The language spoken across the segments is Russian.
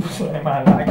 不出来嘛，来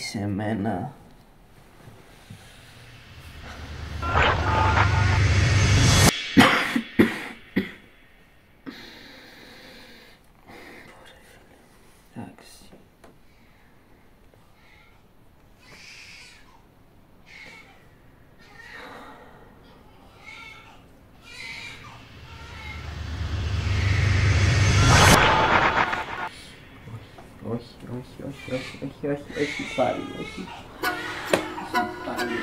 σε μένα. Очень, очень, очень, очень правильно. Очень, очень правильно.